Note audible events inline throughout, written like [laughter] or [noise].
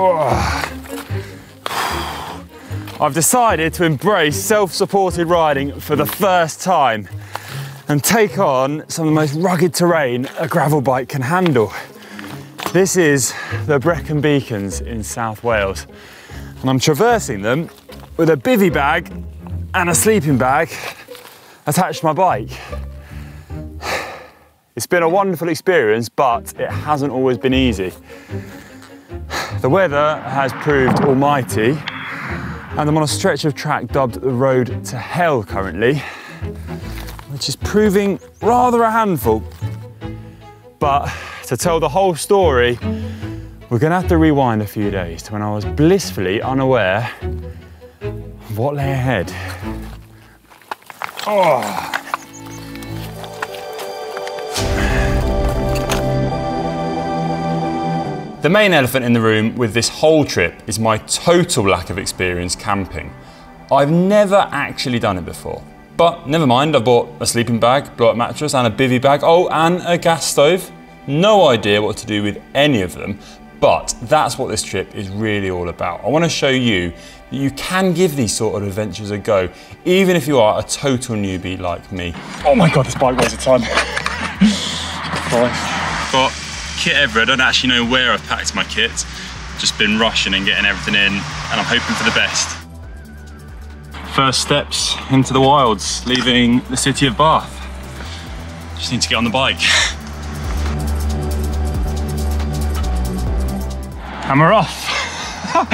Oh. I've decided to embrace self-supported riding for the first time and take on some of the most rugged terrain a gravel bike can handle. This is the Brecon Beacons in South Wales and I'm traversing them with a bivy bag and a sleeping bag attached to my bike. It's been a wonderful experience, but it hasn't always been easy. The weather has proved almighty, and I'm on a stretch of track dubbed the Road to Hell currently, which is proving rather a handful. But to tell the whole story, we're gonna have to rewind a few days to when I was blissfully unaware of what lay ahead. Oh. The main elephant in the room with this whole trip is my total lack of experience camping. I've never actually done it before. But never mind, I bought a sleeping bag, blow up mattress and a bivy bag, oh, and a gas stove. No idea what to do with any of them, but that's what this trip is really all about. I want to show you that you can give these sort of adventures a go, even if you are a total newbie like me. Oh my god, this bike weighs a ton. [laughs] Got kit ever. I don't actually know where I've packed my kit. Just been rushing and getting everything in, and I'm hoping for the best. First steps into the wilds, leaving the city of Bath. Just need to get on the bike. [laughs] and we're off. [laughs]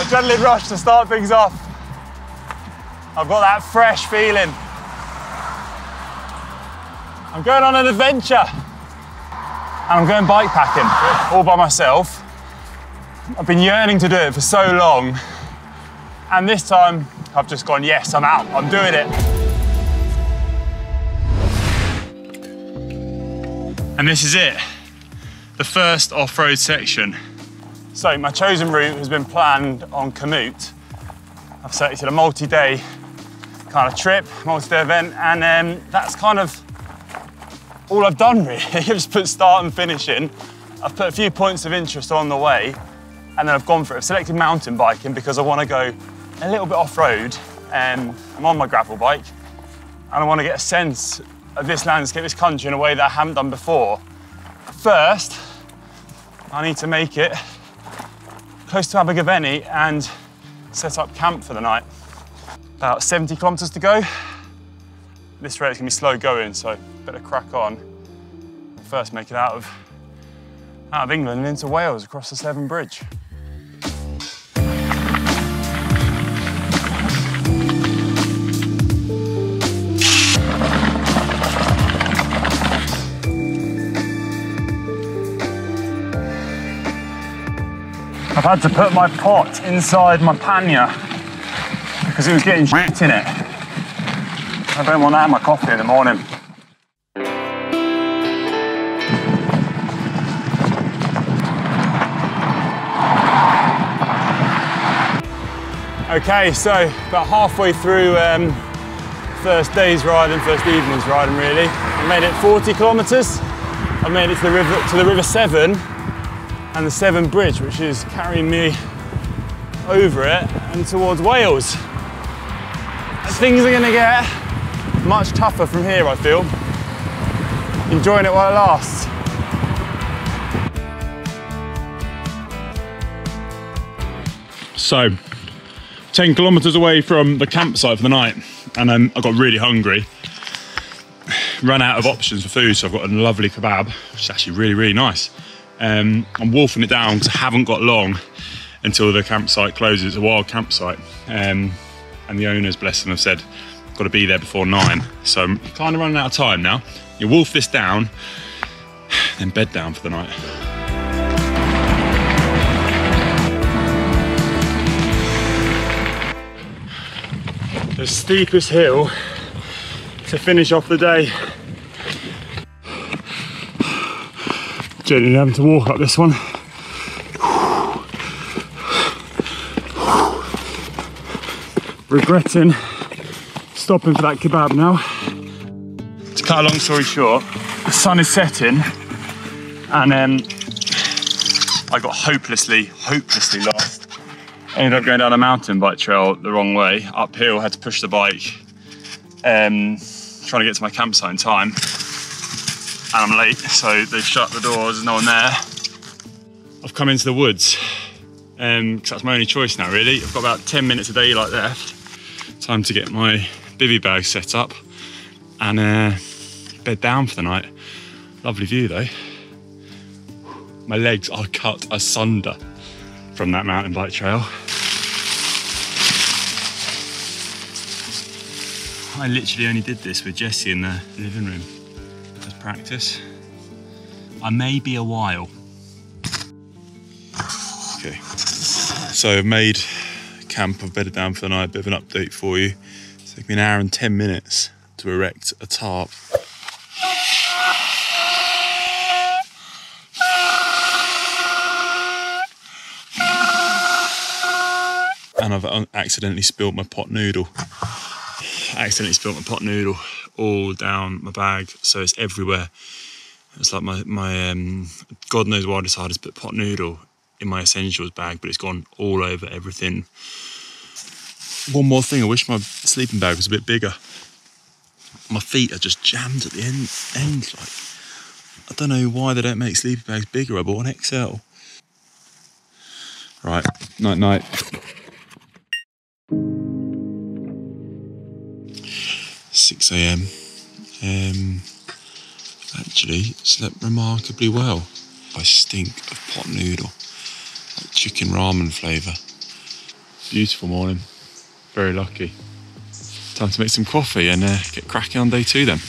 Adrenaline rush to start things off. I've got that fresh feeling. I'm going on an adventure. And I'm going bike packing all by myself. I've been yearning to do it for so long. And this time I've just gone, yes, I'm out, I'm doing it. And this is it the first off-road section. So my chosen route has been planned on Komoot. I've selected a multi-day kind of trip, multi-day event, and um, that's kind of all I've done really. [laughs] I've just put start and finish in. I've put a few points of interest on the way, and then I've gone for it. I've selected mountain biking because I want to go a little bit off-road. Um, I'm on my gravel bike, and I want to get a sense of this landscape, this country in a way that I haven't done before. First, I need to make it close to Abergavenny and set up camp for the night. About 70 kilometres to go. This road is to be slow going, so better crack on. First make it out of, out of England and into Wales across the Severn Bridge. I've had to put my pot inside my pannier because it was getting shit in it. I don't want that in my coffee in the morning. Okay, so about halfway through um, first day's riding, first evening's riding really. I made it 40 kilometres. I made it to the river, to the River Severn and the Severn Bridge, which is carrying me over it and towards Wales. Things are gonna get much tougher from here, I feel. Enjoying it while it lasts. So, 10 kilometers away from the campsite for the night, and um, I got really hungry. Ran out of options for food, so I've got a lovely kebab, which is actually really, really nice. Um, I'm wolfing it down because I haven't got long until the campsite closes. It's a wild campsite. Um, and the owners, bless them, have said, got to be there before nine. So I'm kind of running out of time now. You wolf this down, then bed down for the night. The steepest hill to finish off the day genuinely having to walk up this one. Regretting Stopping for that kebab now. To cut a long story short, the sun is setting and um, I got hopelessly, hopelessly lost. Ended up going down a mountain bike trail the wrong way, uphill, had to push the bike, um, trying to get to my campsite in time. And I'm late, so they've shut the doors, no one there. I've come into the woods, um, cause that's my only choice now really. I've got about 10 minutes of daylight left. Time to get my bivy bag set up and uh, bed down for the night. Lovely view though. My legs are cut asunder from that mountain bike trail. I literally only did this with Jesse in the living room as practice. I may be a while. Okay, so I've made camp, I've bedded down for the night, a bit of an update for you. It's taken me an hour and 10 minutes to erect a tarp and I've accidentally spilt my pot noodle. I accidentally spilt my pot noodle all down my bag, so it's everywhere. It's like my my um, God knows why I decided to put pot noodle in my essentials bag, but it's gone all over everything. One more thing, I wish my sleeping bag was a bit bigger. My feet are just jammed at the end. End like I don't know why they don't make sleeping bags bigger. I bought an XL. Right, night night. 6 a.m. Um, actually slept remarkably well. I stink of pot noodle, like chicken ramen flavour. Beautiful morning, very lucky. Time to make some coffee and uh, get cracking on day two then.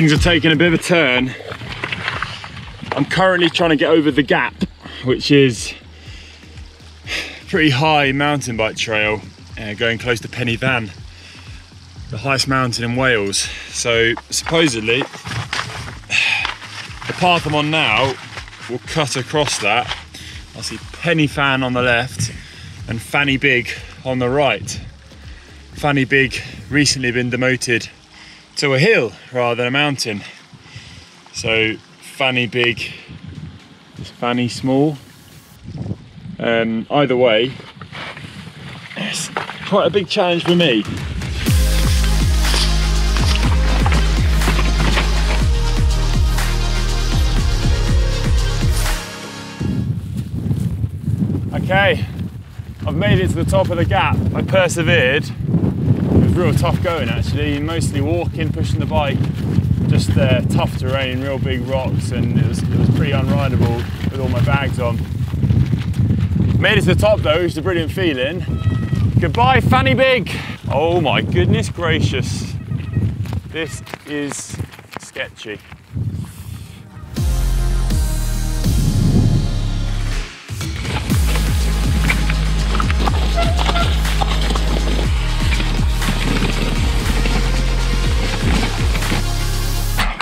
things are taking a bit of a turn. I'm currently trying to get over the gap, which is pretty high mountain bike trail, uh, going close to Pen y Fan, the highest mountain in Wales. So supposedly, the path I'm on now will cut across that. I see Pen y Fan on the left and Fan y Big on the right. Fan y Big recently been demoted to a hill rather than a mountain. So Fan y Big, is Fanny small. Um, either way, it's quite a big challenge for me. Okay, I've made it to the top of the gap. I persevered It was real tough going actually, mostly walking, pushing the bike, just uh, tough terrain, real big rocks, and it was, it was pretty unrideable with all my bags on. Made it to the top though, which is a brilliant feeling. Goodbye, Fan y Big. Oh my goodness gracious. This is sketchy.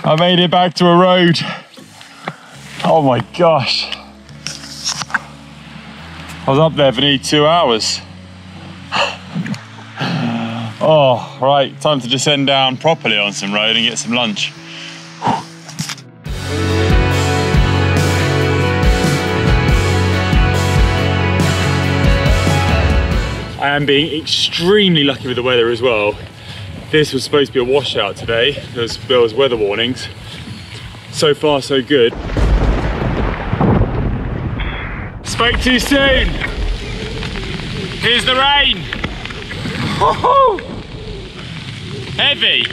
I made it back to a road. Oh my gosh. I was up there for nearly two hours. [sighs] Oh, right, time to descend down properly on some road and get some lunch. I am being extremely lucky with the weather as well. This was supposed to be a washout today. There was, there was weather warnings. So far, so good. Spoke too soon. Here's the rain. [laughs] Heavy.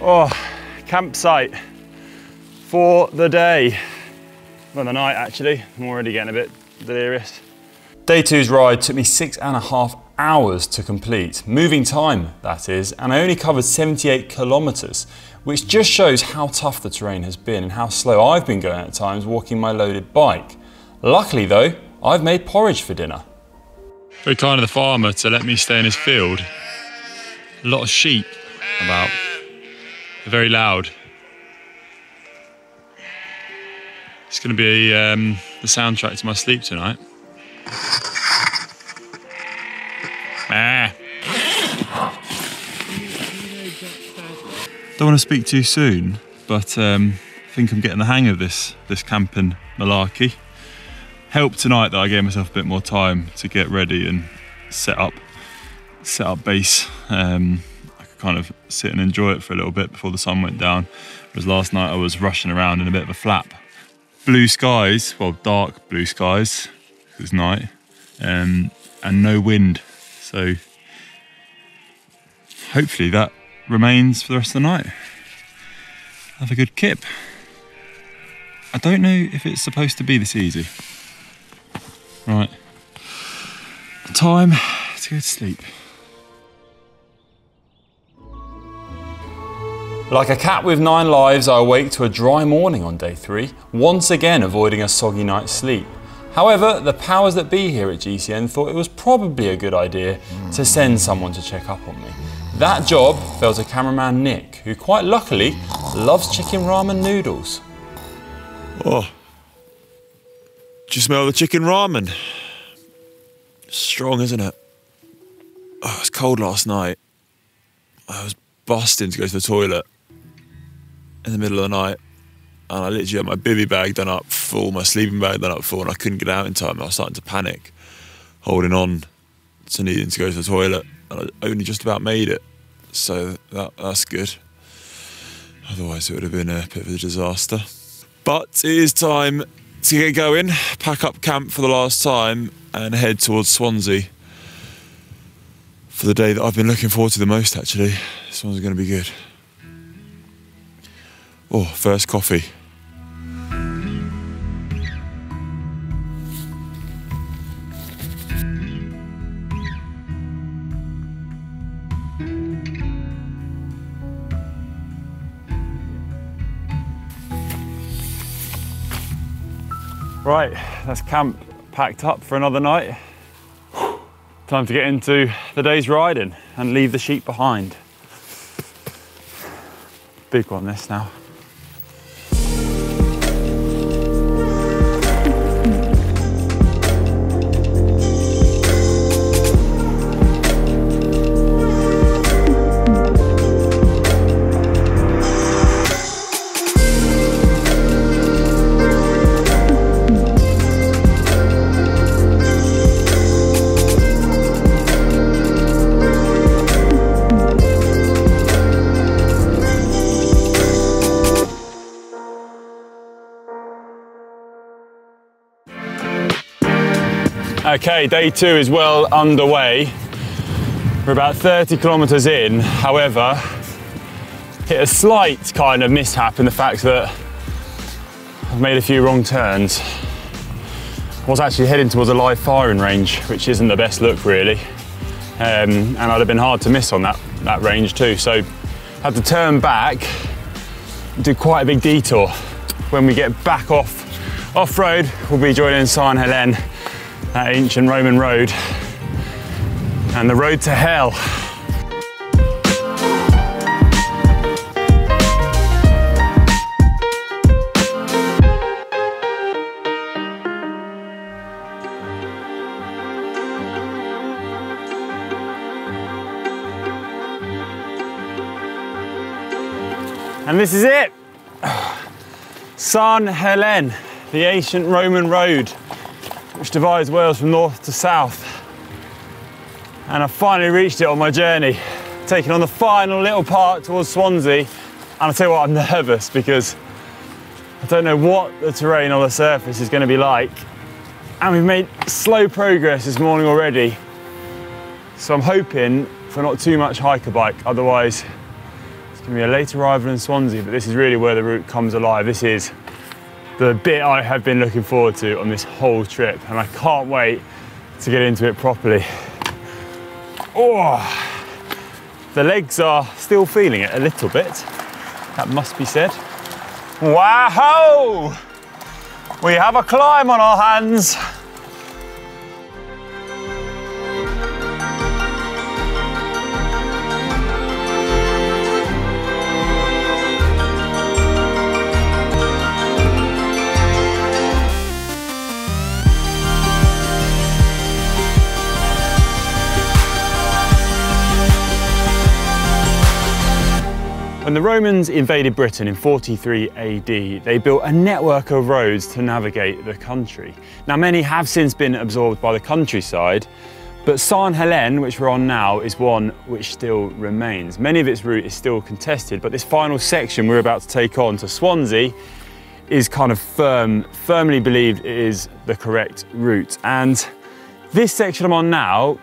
Oh, campsite for the day. Well, the night actually. I'm already getting a bit delirious. Day two's ride took me six and a half hours to complete, moving time that is, and I only covered 78 kilometres, which just shows how tough the terrain has been and how slow I've been going at times walking my loaded bike. Luckily though, I've made porridge for dinner. Very kind of the farmer to let me stay in his field. A lot of sheep about. They're very loud. It's going to be um, the soundtrack to my sleep tonight. Ah. Don't want to speak too soon, but um, I think I'm getting the hang of this this camping malarkey. Helped tonight that I gave myself a bit more time to get ready and set up set up base. Um, I could kind of sit and enjoy it for a little bit before the sun went down. Whereas last night I was rushing around in a bit of a flap. Blue skies, well, dark blue skies. It was night, um, and no wind. So hopefully that remains for the rest of the night. Have a good kip. I don't know if it's supposed to be this easy. Right. Time to go to sleep. Like a cat with nine lives, I awake to a dry morning on day three, once again avoiding a soggy night's sleep. However, the powers that be here at GCN thought it was probably a good idea to send someone to check up on me. That job fell to cameraman Nick, who quite luckily loves chicken ramen noodles. Oh, do you smell the chicken ramen? Strong, isn't it? Oh, it was cold last night. I was busting to go to the toilet in the middle of the night and I literally had my bivy bag done up full, my sleeping bag done up full, and I couldn't get out in time. I was starting to panic, holding on to needing to go to the toilet, and I only just about made it. So that that's good. Otherwise, it would have been a bit of a disaster. But it is time to get going, pack up camp for the last time, and head towards Swansea for the day that I've been looking forward to the most. Actually, this one's going to be good. Oh, first coffee. Right, that's camp packed up for another night. Time to get into the day's riding and leave the sheep behind. Big one this now. Okay, day two is well underway. We're about 30 kilometers in. However, hit a slight kind of mishap in the fact that I've made a few wrong turns. I was actually heading towards a live firing range, which isn't the best look really. Um, and I'd have been hard to miss on that, that range too. So had to turn back, do quite a big detour. When we get back off off-road, we'll be joining Sarn Helen that ancient Roman road and the road to hell. And this is it. [sighs] Sarn Helen, the ancient Roman road which divides Wales from north to south. And I finally reached it on my journey, taking on the final little part towards Swansea. And I'll tell you what, I'm [laughs] nervous because I don't know what the terrain on the surface is going to be like. And we've made slow progress this morning already. So I'm hoping for not too much hike-a-bike, otherwise it's going to be a late arrival in Swansea, but this is really where the route comes alive. This is the bit I have been looking forward to on this whole trip and I can't wait to get into it properly. Oh, the legs are still feeling it a little bit. That must be said. Wow! We have a climb on our hands. When the Romans invaded Britain in 43 AD, they built a network of roads to navigate the country. Now, many have since been absorbed by the countryside, but Sarn Helen, which we're on now, is one which still remains. Many of its route is still contested, but this final section we're about to take on to Swansea is kind of firm, firmly believed it is the correct route. And this section I'm on now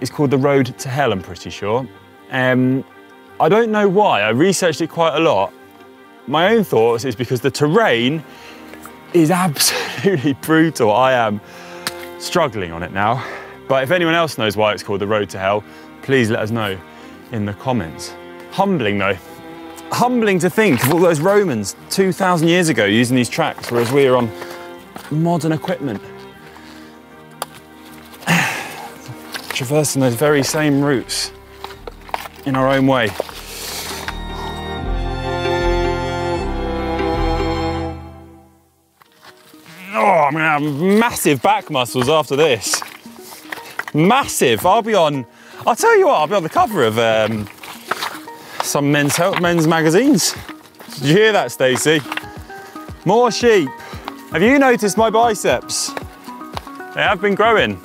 is called the Road to Hell, I'm pretty sure. Um, I don't know why, I researched it quite a lot. My own thoughts is because the terrain is [laughs] absolutely brutal. I am struggling on it now. But if anyone else knows why it's called the Road to Hell, please let us know in the comments. Humbling though. Humbling to think of all those Romans 2,000 years ago using these tracks, whereas we're on modern equipment. [sighs] Traversing those very same routes in our own way. I'm gonna have massive back muscles after this. Massive. I'll be on. I'll tell you what. I'll be on the cover of um, some men's health, men's magazines. Did you hear that, Stacey? More sheep. Have you noticed my biceps? They have been growing.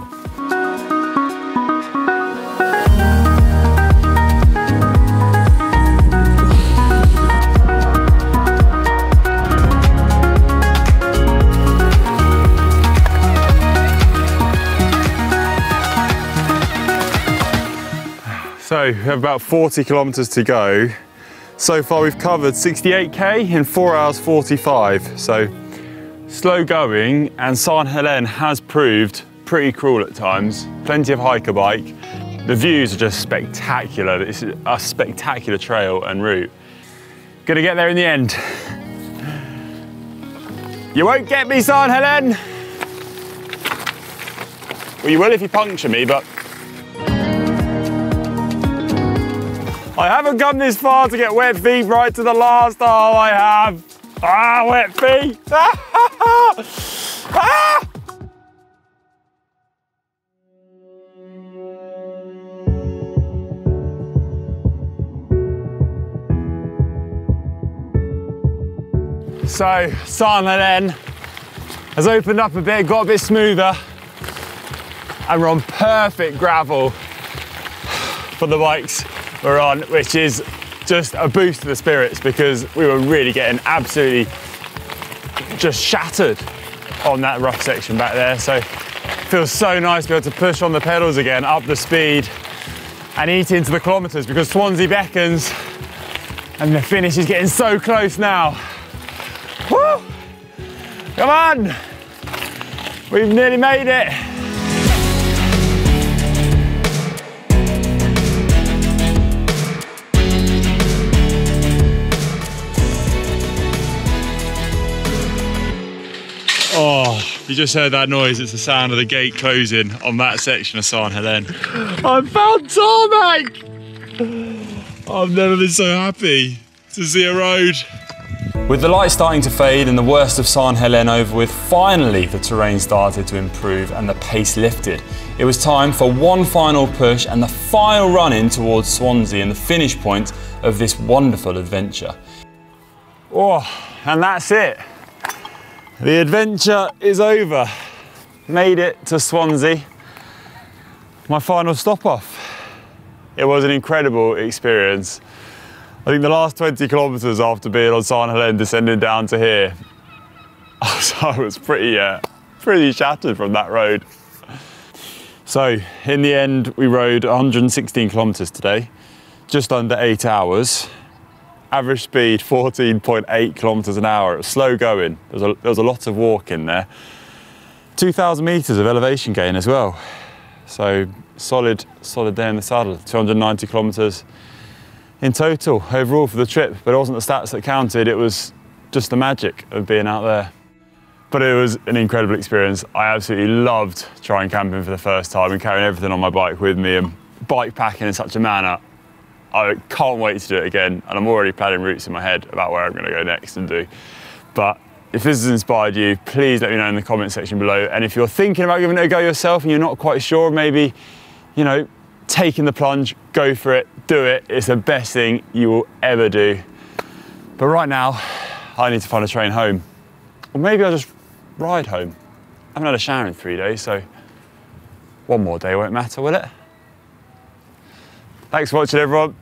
We have about 40 kilometers to go. So far we've covered 68k in 4 hours 45. So slow going and Sarn Helen has proved pretty cruel at times. Plenty of hike-a-bike. The views are just spectacular. It's a spectacular trail and route. Gonna get there in the end. You won't get me, Sarn Helen. Well, you will if you puncture me, but I haven't come this far to get wet feet right to the last. Oh, I have. Ah, wet feet. ah! [laughs] So, San then has opened up a bit, got a bit smoother, and we're on perfect gravel for the bikes we're on, which is just a boost to the spirits because we were really getting absolutely just shattered on that rough section back there. So feels so nice to be able to push on the pedals again, up the speed and eat into the kilometres because Swansea beckons and the finish is getting so close now. Woo! Come on! We've nearly made it. Oh, you just heard that noise. It's the sound of the gate closing on that section of Sarn Helen. I found tarmac! I've never been so happy to see a road. With the light starting to fade and the worst of Sarn Helen over with, finally the terrain started to improve and the pace lifted. It was time for one final push and the final run in towards Swansea and the finish point of this wonderful adventure. Oh, and that's it. The adventure is over. Made it to Swansea. My final stop off. It was an incredible experience. I think the last 20 kilometres after being on Sarn Helen, descending down to here, [laughs] I was pretty, uh, pretty shattered from that road. So in the end, we rode 116 kilometres today, just under eight hours average speed 14.8 kilometers an hour. It was slow going. There was a, there was a lot of walk in there. 2,000 meters of elevation gain as well. So solid, solid day in the saddle. 290 kilometres in total overall for the trip. But it wasn't the stats that counted, it was just the magic of being out there. But it was an incredible experience. I absolutely loved trying camping for the first time and carrying everything on my bike with me and bike packing in such a manner. I can't wait to do it again, and I'm already planning routes in my head about where I'm going to go next and do. But if this has inspired you, please let me know in the comment section below. And if you're thinking about giving it a go yourself and you're not quite sure, maybe, you know, taking the plunge, go for it, do it. It's the best thing you will ever do. But right now, I need to find a train home. Or maybe I'll just ride home. I haven't had a shower in three days, so one more day won't matter, will it? Thanks for watching, everyone.